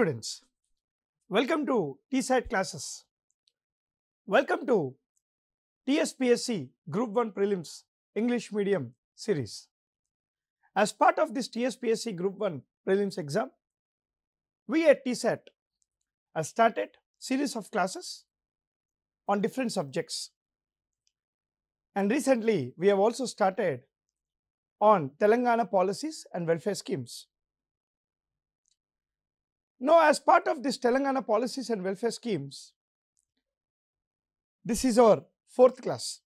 Students, welcome to TSAT classes. Welcome to TSPSC Group 1 Prelims English Medium series. As part of this TSPSC Group 1 Prelims exam, we at TSAT have started series of classes on different subjects. And recently, we have also started on Telangana policies and welfare schemes. Now, as part of this Telangana policies and welfare schemes, this is our fourth class.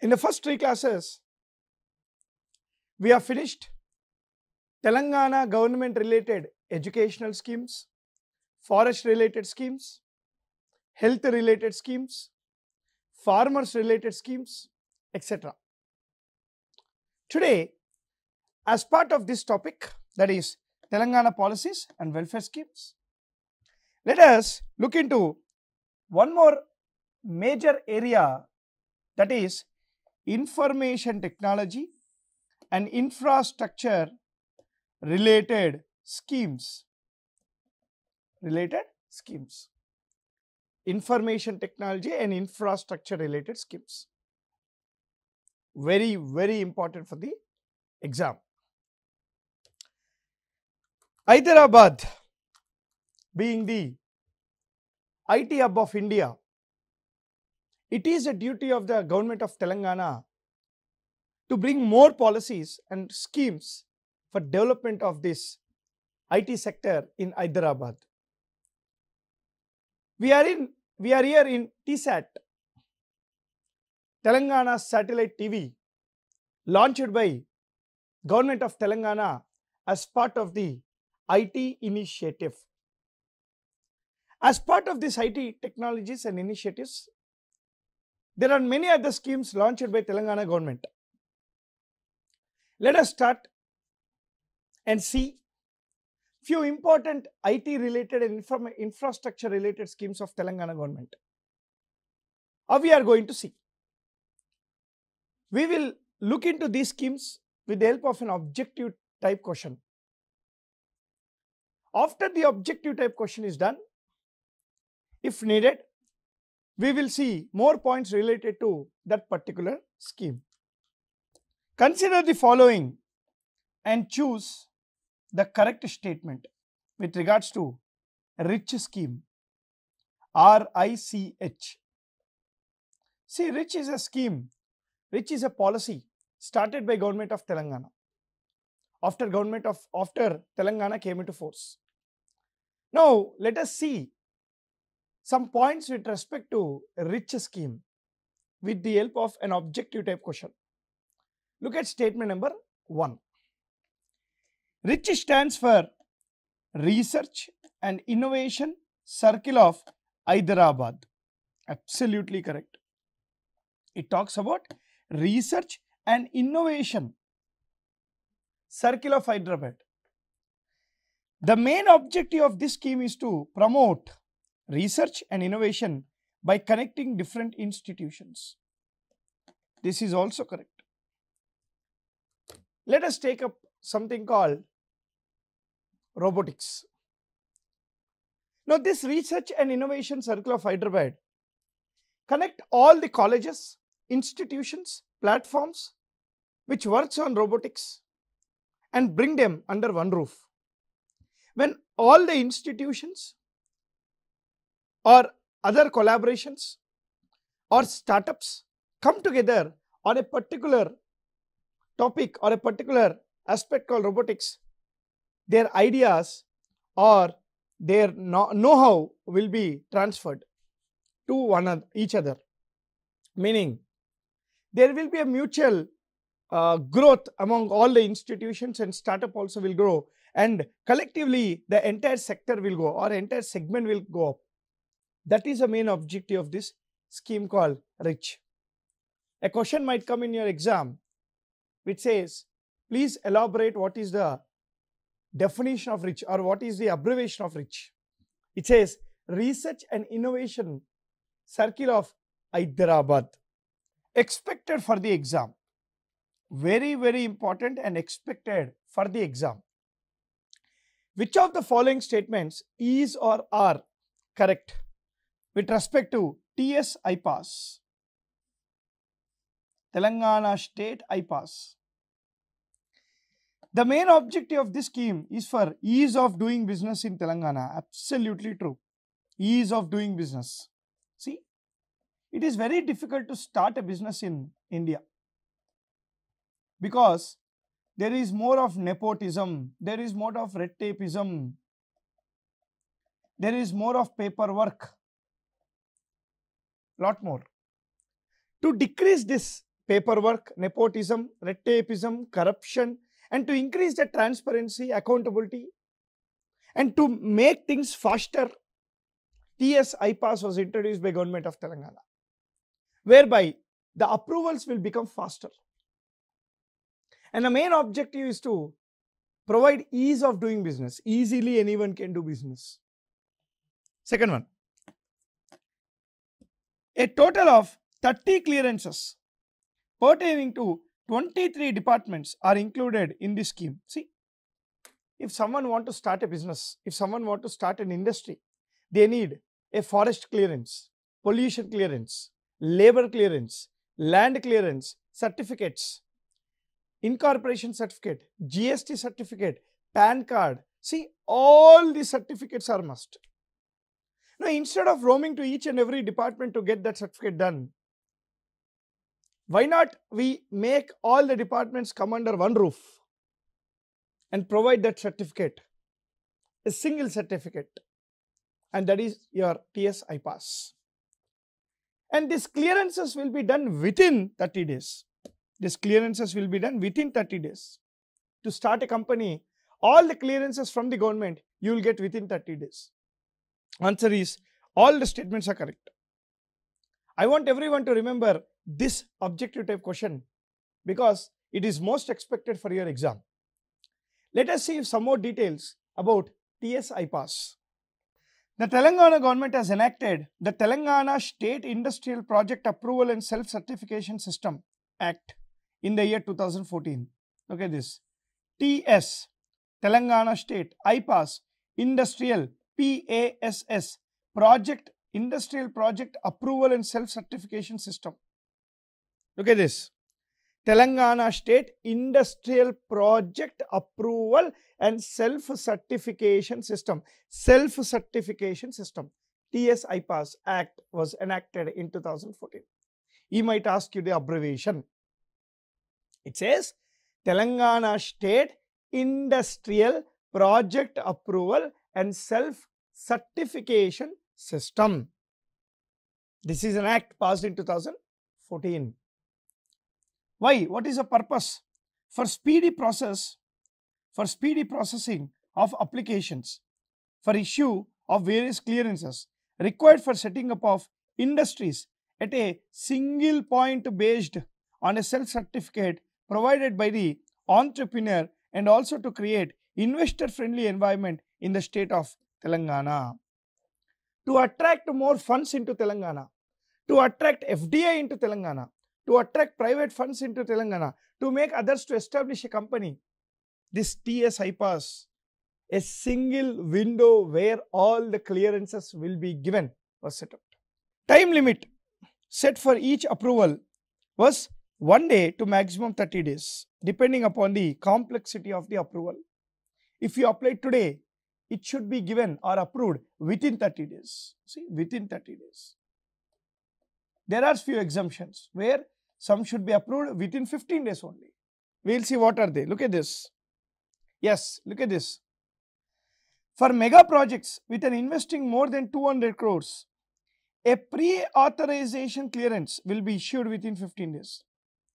In the first three classes, we have finished Telangana government related educational schemes, forest related schemes, health related schemes, farmers related schemes, etc. Today, as part of this topic, that is Telangana policies and welfare schemes, let us look into one more major area that is information technology and infrastructure related schemes. Related schemes. Information technology and infrastructure related schemes. Very, very important for the exam. Hyderabad being the IT hub of India, it is a duty of the government of Telangana to bring more policies and schemes for development of this IT sector in Hyderabad. We are in we are here in TSAT, Telangana Satellite TV, launched by Government of Telangana as part of the IT initiative. As part of this IT technologies and initiatives, there are many other schemes launched by Telangana government. Let us start and see few important IT related and infrastructure related schemes of Telangana government. How we are going to see. We will look into these schemes with the help of an objective type question. After the objective type question is done, if needed, we will see more points related to that particular scheme. Consider the following and choose the correct statement with regards to rich scheme R I C H. See, rich is a scheme, rich is a policy started by government of Telangana after government of after Telangana came into force. Now, let us see some points with respect to rich scheme with the help of an objective type question. Look at statement number 1. RICH stands for Research and Innovation Circle of Hyderabad. Absolutely correct. It talks about research and innovation Circle of Hyderabad. The main objective of this scheme is to promote research and innovation by connecting different institutions. This is also correct. Let us take up something called robotics. Now, this research and innovation circle of Hyderabad connect all the colleges, institutions, platforms which works on robotics and bring them under one roof. When all the institutions or other collaborations or startups come together on a particular topic or a particular aspect called robotics, their ideas or their know-how will be transferred to one each other. Meaning, there will be a mutual uh, growth among all the institutions and startup also will grow and collectively the entire sector will go or entire segment will go up. That is the main objective of this scheme called RICH. A question might come in your exam which says, please elaborate what is the definition of RICH or what is the abbreviation of RICH. It says Research and Innovation Circle of Hyderabad. Expected for the exam. Very, very important and expected for the exam. Which of the following statements is or are correct with respect to TS IPAS? Telangana State IPAS. The main objective of this scheme is for ease of doing business in Telangana. Absolutely true. Ease of doing business. See, it is very difficult to start a business in India because there is more of nepotism, there is more of red tapeism, there is more of paperwork, lot more. To decrease this paperwork, nepotism, red tapeism, corruption, and to increase the transparency, accountability, and to make things faster, TS IPAS was introduced by government of Telangana, whereby the approvals will become faster. And the main objective is to provide ease of doing business. Easily anyone can do business. Second one, a total of 30 clearances pertaining to 23 departments are included in this scheme. See, if someone want to start a business, if someone want to start an industry, they need a forest clearance, pollution clearance, labor clearance, land clearance, certificates, incorporation certificate, GST certificate, PAN card. See, all these certificates are must. Now, instead of roaming to each and every department to get that certificate done, why not we make all the departments come under one roof and provide that certificate, a single certificate, and that is your TS IPAS. And these clearances will be done within 30 days. These clearances will be done within 30 days. To start a company, all the clearances from the government you will get within 30 days. Answer is all the statements are correct. I want everyone to remember this objective type question because it is most expected for your exam. Let us see some more details about TS IPAS. The Telangana government has enacted the Telangana State Industrial Project Approval and Self-Certification System Act in the year 2014. Look at this. TS, Telangana State, IPAS, Industrial, PASS, Project, Industrial Project Approval and Self-Certification System. Look at this. Telangana State Industrial Project Approval and Self-Certification System. Self-Certification System. TS IPAS Act was enacted in 2014. He might ask you the abbreviation. It says Telangana State Industrial Project Approval and Self Certification System. This is an act passed in 2014. Why? What is the purpose? For speedy process, for speedy processing of applications, for issue of various clearances required for setting up of industries at a single point based on a self certificate provided by the entrepreneur and also to create investor friendly environment in the state of Telangana. To attract more funds into Telangana, to attract FDI into Telangana, to attract private funds into Telangana, to make others to establish a company. This TS IPAS, a single window where all the clearances will be given was set up. Time limit set for each approval was one day to maximum 30 days, depending upon the complexity of the approval. If you apply today, it should be given or approved within 30 days. See, within 30 days. There are few exemptions where some should be approved within 15 days only. We will see what are they. Look at this. Yes, look at this. For mega projects with an investing more than 200 crores, a pre-authorization clearance will be issued within 15 days.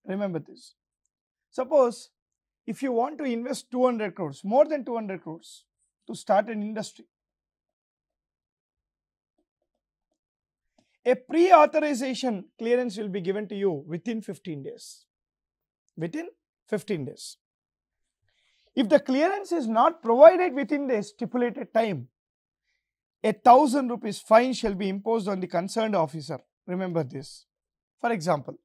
Remember this. Suppose if you want to invest 200 crores, more than 200 crores to start an industry, a pre-authorization clearance will be given to you within 15 days. Within 15 days. If the clearance is not provided within the stipulated time, a thousand rupees fine shall be imposed on the concerned officer. Remember this. For example,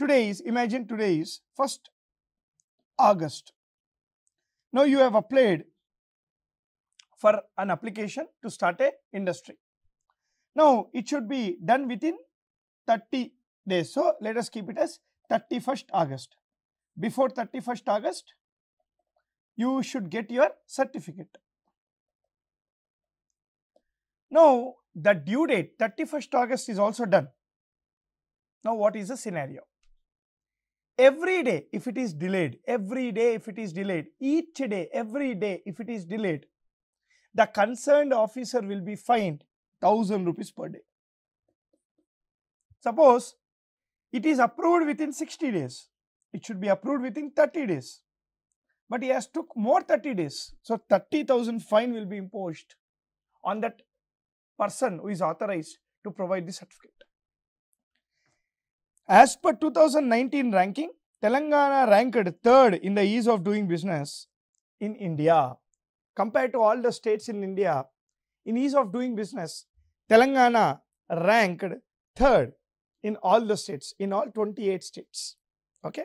today is, imagine today is 1st August. Now you have applied for an application to start a industry. Now, it should be done within 30 days. So, let us keep it as 31st August. Before 31st August, you should get your certificate. Now, the due date 31st August is also done. Now, what is the scenario? Every day, if it is delayed, every day, if it is delayed, each day, every day, if it is delayed, the concerned officer will be fined 1000 rupees per day. Suppose it is approved within 60 days, it should be approved within 30 days, but he has took more 30 days. So, 30,000 fine will be imposed on that person who is authorized to provide the certificate. As per 2019 ranking, Telangana ranked third in the ease of doing business in India. Compared to all the states in India, in ease of doing business, Telangana ranked third in all the states, in all 28 states. Okay.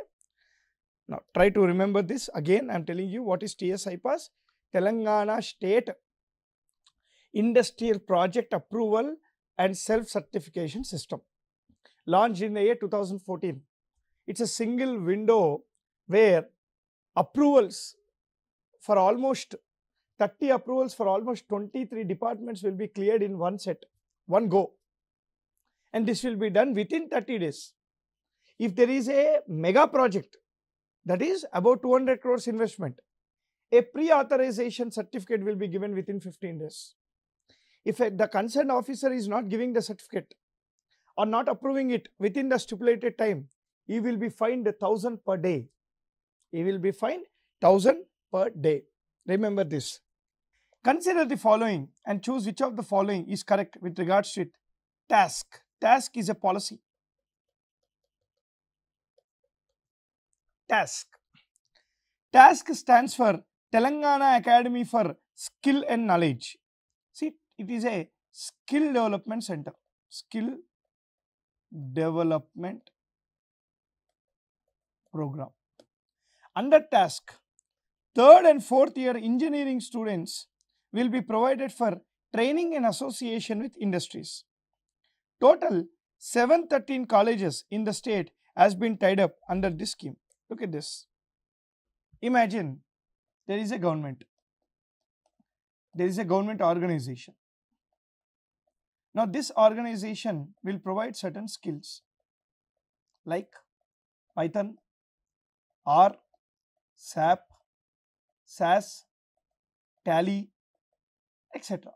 Now, try to remember this again. I am telling you what is TSI IPAS. Telangana State Industrial Project Approval and Self Certification System launched in the year 2014. It's a single window where approvals for almost 30 approvals for almost 23 departments will be cleared in one set, one go. And this will be done within 30 days. If there is a mega project that is about 200 crores investment, a pre-authorization certificate will be given within 15 days. If the concerned officer is not giving the certificate, or not approving it within the stipulated time, he will be fined a thousand per day. He will be fined thousand per day. Remember this. Consider the following and choose which of the following is correct with regards to it. Task. Task is a policy. Task. Task stands for Telangana Academy for Skill and Knowledge. See, it is a skill development center. Skill development program. Under task, third and fourth year engineering students will be provided for training in association with industries. Total 713 colleges in the state has been tied up under this scheme. Look at this. Imagine there is a government, there is a government organization now, this organization will provide certain skills like Python, R, SAP, SAS, Tally, etc.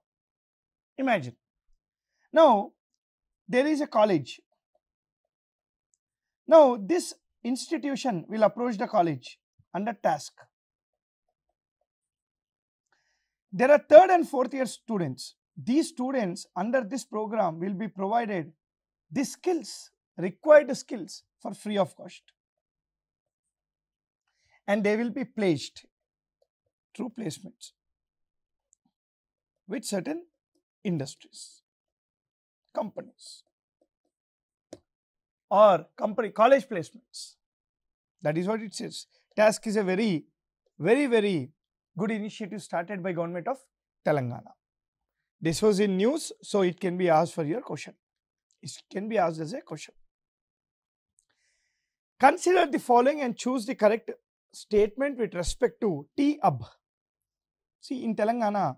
Imagine. Now, there is a college. Now, this institution will approach the college under task. There are third and fourth year students these students under this program will be provided the skills, required skills for free of cost. And they will be placed through placements with certain industries, companies or company college placements. That is what it says. Task is a very, very, very good initiative started by government of Telangana. This was in news, so it can be asked for your question. It can be asked as a question. Consider the following and choose the correct statement with respect to T-Hub. See, in Telangana,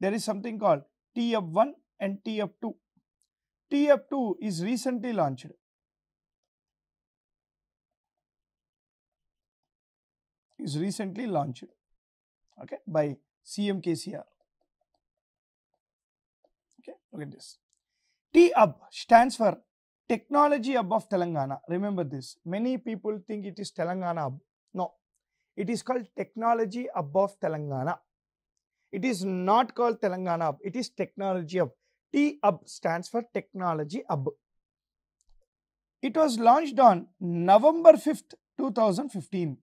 there is something called T-Hub1 and T-Hub2. T-Hub2 is recently launched. Is recently launched okay, by CM KCR. Look at this. T-Hub stands for Technology of Telangana. Remember this. Many people think it is Telangana Hub. No, it is called Technology of Telangana. It is not called Telangana Hub. It is Technology Hub. T-Hub stands for Technology Hub. It was launched on November 5th, 2015.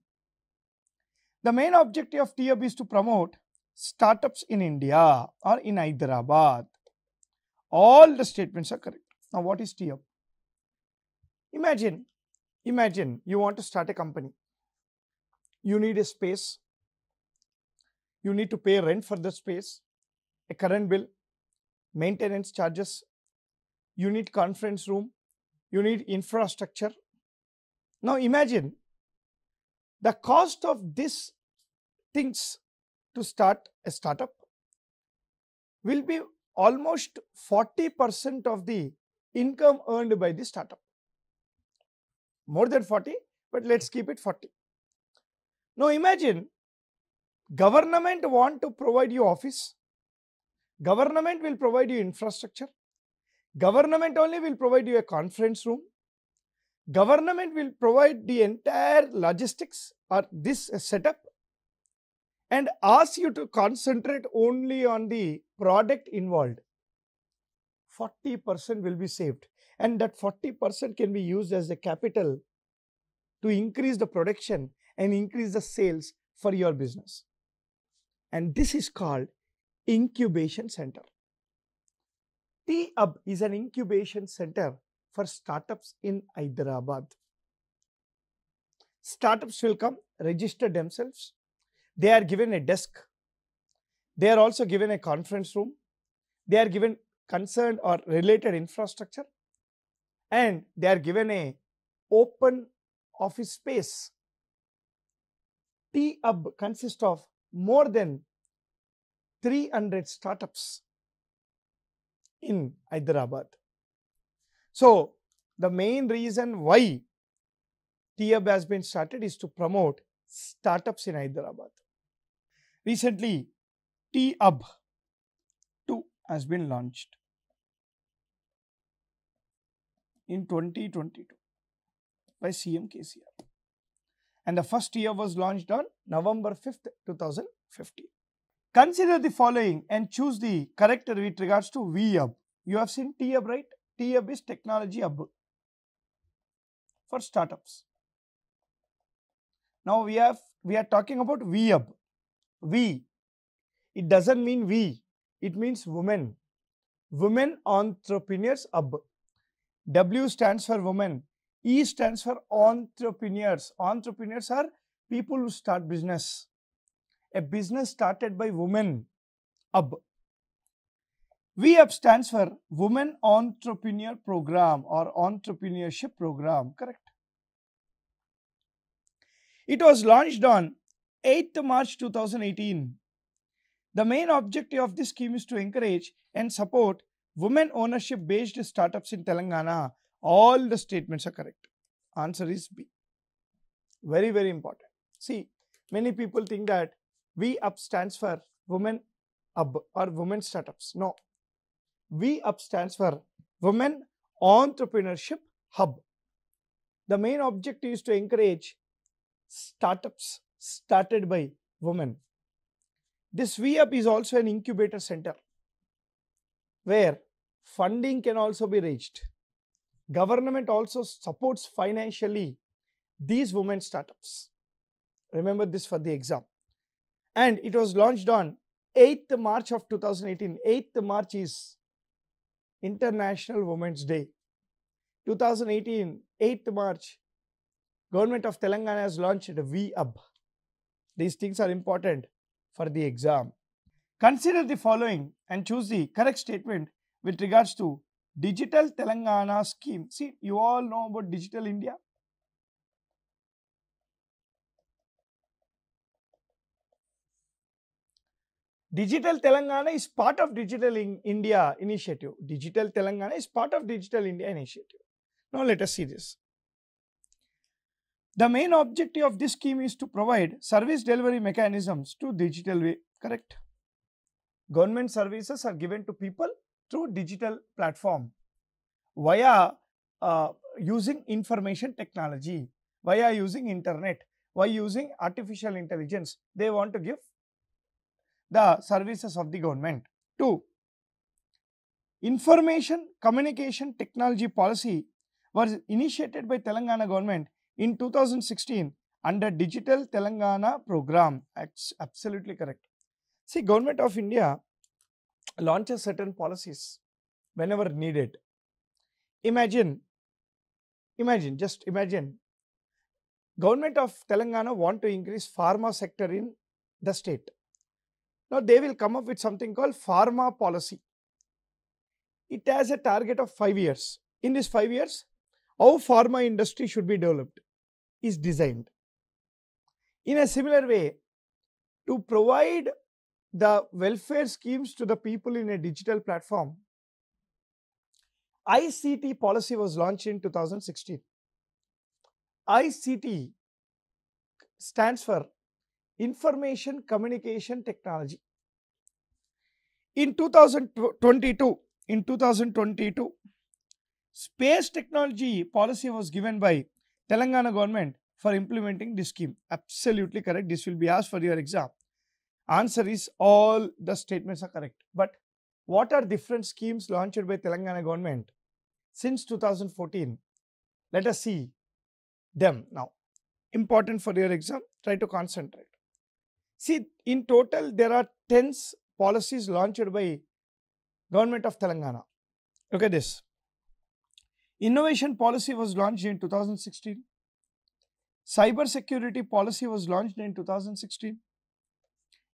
The main objective of T-Hub is to promote startups in India or in Hyderabad. All the statements are correct. Now, what is T-Hub? Imagine, imagine you want to start a company. You need a space. You need to pay rent for the space. a current bill, maintenance charges, you need conference room, you need infrastructure. Now imagine the cost of these things to start a startup will be almost 40% of the income earned by the startup. More than 40, but let's keep it 40. Now imagine government want to provide you office, government will provide you infrastructure, government only will provide you a conference room, government will provide the entire logistics or this setup and ask you to concentrate only on the product involved. 40% will be saved and that 40% can be used as a capital to increase the production and increase the sales for your business. And this is called incubation center. T-Hub is an incubation center for startups in Hyderabad. Startups will come, register themselves. They are given a desk. They are also given a conference room. They are given concerned or related infrastructure and they are given a open office space. T-Hub consists of more than 300 startups in Hyderabad. So, the main reason why T-Hub has been started is to promote startups in Hyderabad. Recently, T-Hub 2 has been launched in 2022 by CM KCR. And the first year was launched on November 5th, 2015. Consider the following and choose the correct with regards to WE Hub. You have seen T-Hub, right? T-Hub is technology hub for startups. Now we have we are talking about WE Hub. V. It doesn't mean we. It means women. Women entrepreneurs hub. W stands for women. E stands for entrepreneurs. Entrepreneurs are people who start business. A business started by women. UB. WE Hub stands for Women Entrepreneur Program or Entrepreneurship Program, correct? It was launched on 8th March 2018. The main objective of this scheme is to encourage and support women ownership based startups in Telangana. All the statements are correct. Answer is B. Very, very important. See, many people think that WE Hub stands for Women UB or Women Startups. No, WE Hub stands for Women Entrepreneurship Hub. The main objective is to encourage startups started by women. This WE Hub is also an incubator center where funding can also be raised. Government also supports financially these women startups. Remember this for the exam. And it was launched on 8th March of 2018. 8th March is International Women's Day. 2018, 8th March, Government of Telangana has launched WE Hub. These things are important for the exam. Consider the following and choose the correct statement with regards to Digital Telangana scheme. See, you all know about Digital India. Digital Telangana is part of Digital in India initiative. Digital Telangana is part of Digital India initiative. Now let us see this. The main objective of this scheme is to provide service delivery mechanisms to digital way, correct? Government services are given to people through digital platform via uh, using information technology, via using internet, via using artificial intelligence. They want to give the services of the government. Two, information communication technology policy was initiated by Telangana government in 2016 under Digital Telangana program. That's absolutely correct. See, government of India launches certain policies whenever needed. Imagine, imagine, just imagine, government of Telangana want to increase pharma sector in the state Now they will come up with something called pharma policy. It has a target of 5 years. In this 5 years, how pharma industry should be developed is designed. In a similar way, to provide the welfare schemes to the people in a digital platform, ICT policy was launched in 2016. ICT stands for Information Communication Technology. In 2022, in 2022, space technology policy was given by Telangana government for implementing this scheme. Absolutely correct. This will be asked for your exam. Answer is all the statements are correct. But what are different schemes launched by Telangana government since 2014? Let us see them now. Important for your exam, try to concentrate. See, in total, there are 10 policies launched by government of Telangana. Look at this. Innovation policy was launched in 2016. Cyber security policy was launched in 2016.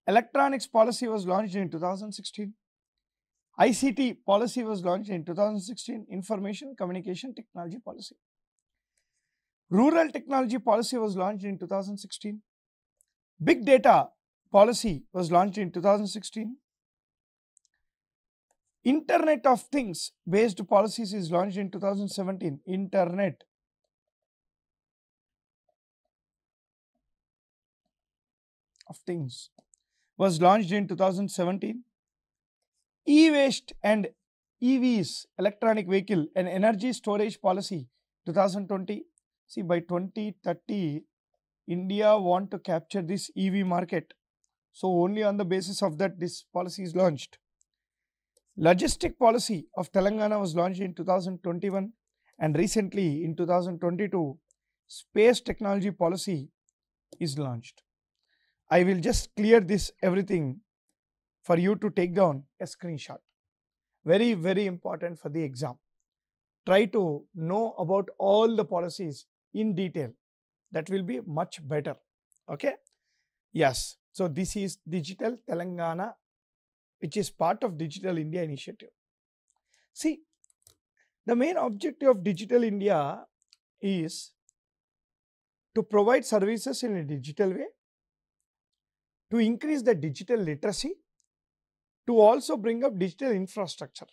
Electronics policy was launched in 2016. ICT policy was launched in 2016. Information Communication Technology policy. Rural technology policy was launched in 2016. Big data policy was launched in 2016. Internet of Things based policies is launched in 2017. Internet. of Things was launched in 2017. E-waste and EVs, electronic vehicle and energy storage policy 2020 See, by 2030, India want to capture this EV market. So, only on the basis of that, this policy is launched. Logistic policy of Telangana was launched in 2021 and recently in 2022, space technology policy is launched. I will just clear this everything for you to take down a screenshot. Very, very important for the exam. Try to know about all the policies in detail. That will be much better. Okay. Yes. So, this is Digital Telangana, which is part of Digital India initiative. See, the main objective of Digital India is to provide services in a digital way, to increase the digital literacy, to also bring up digital infrastructure,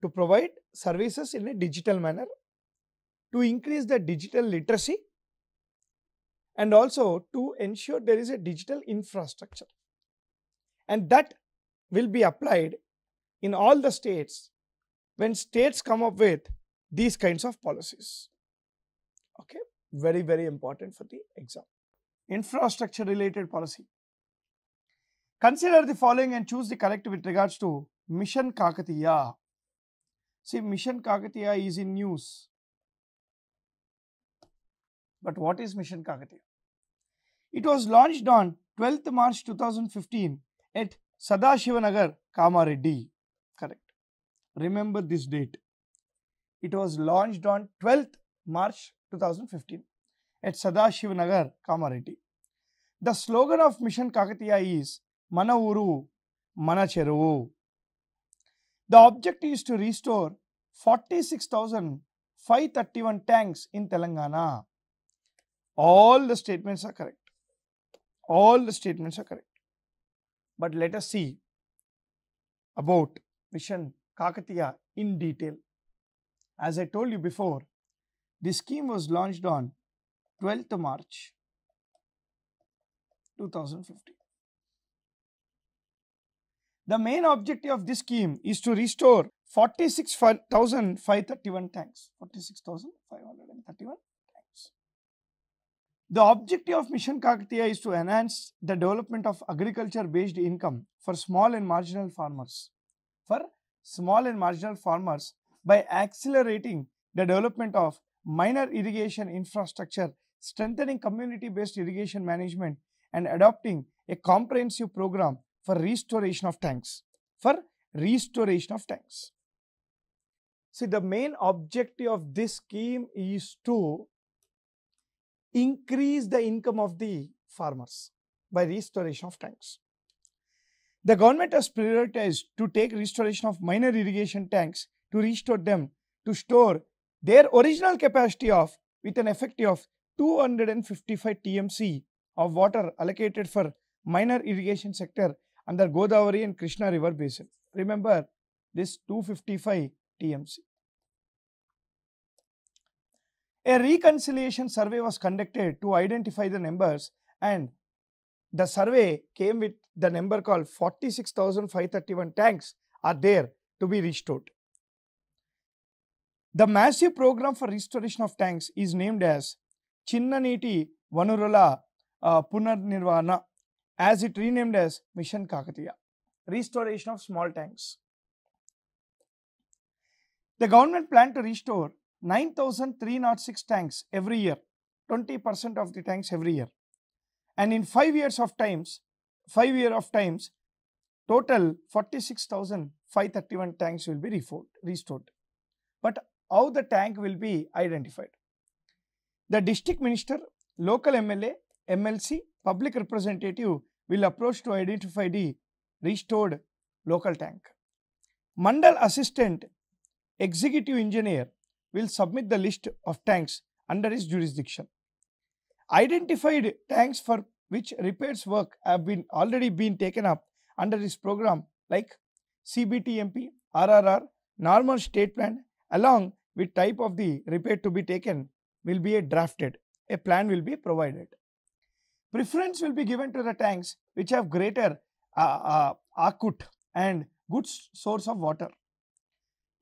to provide services in a digital manner to increase the digital literacy and also to ensure there is a digital infrastructure. And that will be applied in all the states when states come up with these kinds of policies. Okay, very, very important for the exam. Infrastructure related policy. Consider the following and choose the correct with regards to Mission Kakatiya. See, Mission Kakatiya is in news but what is Mission Kakatiya? It was launched on 12th March 2015 at Sadashivanagar, Kamareddy. Correct. Remember this date. It was launched on 12th March 2015 at Sadashivanagar, Kamareddy. The slogan of Mission Kakatiya is Mana Uru, Mana Cheruvu. The object is to restore 46,531 tanks in Telangana. All the statements are correct. All the statements are correct. But let us see about Mission Kakatiya in detail. As I told you before, this scheme was launched on 12th March 2015. The main objective of this scheme is to restore 46,531 tanks. 46,531 the objective of Mission Kakatiya is to enhance the development of agriculture based income for small and marginal farmers. For small and marginal farmers by accelerating the development of minor irrigation infrastructure, strengthening community based irrigation management and adopting a comprehensive program for restoration of tanks. For restoration of tanks. See, the main objective of this scheme is to increase the income of the farmers by restoration of tanks. The government has prioritized to take restoration of minor irrigation tanks to restore them to store their original capacity of with an effective of 255 TMC of water allocated for minor irrigation sector under Godavari and Krishna river basin. Remember this 255 TMC. A reconciliation survey was conducted to identify the numbers and the survey came with the number called 46,531 tanks are there to be restored. The massive program for restoration of tanks is named as Chinnaniti Vanurula uh, Punarnirvana as it renamed as Mission Kakatiya, restoration of small tanks. The government planned to restore 9,306 tanks every year, 20% of the tanks every year. And in 5 years of times, 5 year of times, total 46,531 tanks will be restored. But how the tank will be identified? The district minister, local MLA, MLC, public representative will approach to identify the restored local tank. Mandal assistant executive engineer will submit the list of tanks under his jurisdiction. Identified tanks for which repairs work have been already been taken up under this program like CBTMP, RRR, normal state plan along with type of the repair to be taken will be drafted, a plan will be provided. Preference will be given to the tanks which have greater uh, uh, ayacut and good source of water.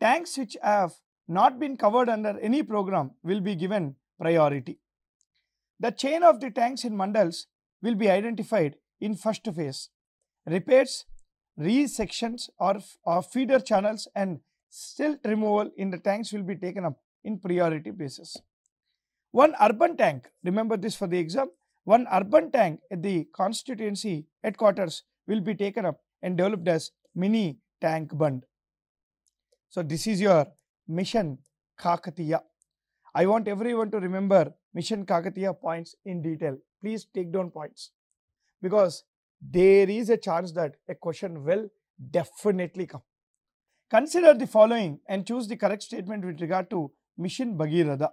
Tanks which have not been covered under any program will be given priority. The chain of the tanks in mandals will be identified in first phase. Repairs, resections or, or feeder channels and silt removal in the tanks will be taken up in priority basis. One urban tank, remember this for the exam, one urban tank at the constituency headquarters will be taken up and developed as mini tank bund. So, this is your mission Kakatiya. I want everyone to remember mission Kakatiya points in detail. Please take down points because there is a chance that a question will definitely come. Consider the following and choose the correct statement with regard to mission Bhagiratha.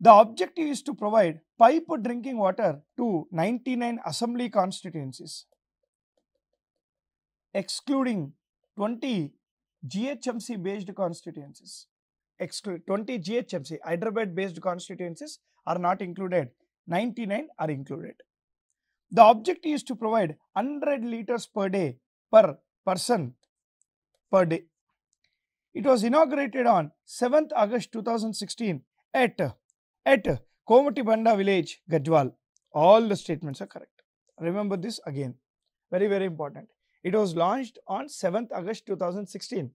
The objective is to provide pipe drinking water to 99 assembly constituencies, excluding 20 GHMC based constituencies. Exclude 20 GHMC Hyderabad based constituencies are not included, 99 are included. The objective is to provide 100 liters per day per person per day. It was inaugurated on 7th August 2016 at at Komatibanda village, Gajwal. All the statements are correct. Remember this again. Very, very important. It was launched on 7th August 2016.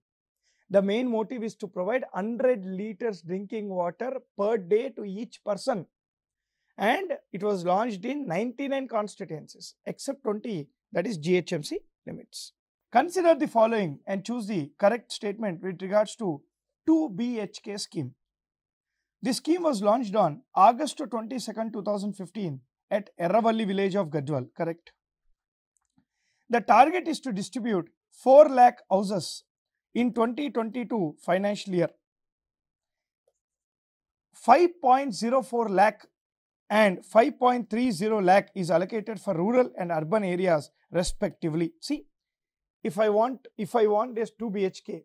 The main motive is to provide 100 liters drinking water per day to each person. And it was launched in 99 constituencies except 20 that is GHMC limits. Consider the following and choose the correct statement with regards to 2 BHK scheme. This scheme was launched on August 22, 2015 at Erravalli village of Gajwal, correct? The target is to distribute 4 lakh houses in 2022 financial year. 5.04 lakh and 5.30 lakh is allocated for rural and urban areas respectively. See, if I want, if I want this 2 BHK,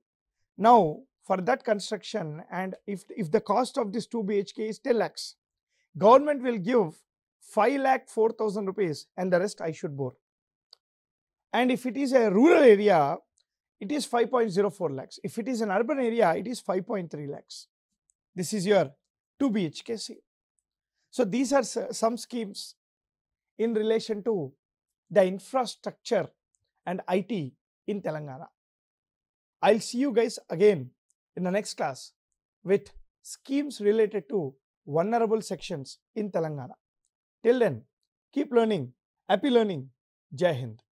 now for that construction and if, if the cost of this 2 BHK is 10 lakhs, government will give 5 lakh 4000 rupees and the rest I should bore. And if it is a rural area, it is 5.04 lakhs. If it is an urban area, it is 5.3 lakhs. This is your 2 BHK. So these are some schemes in relation to the infrastructure and IT in Telangana. I'll see you guys again in the next class with schemes related to vulnerable sections in Telangana. Till then, keep learning. Happy learning. Jai Hind.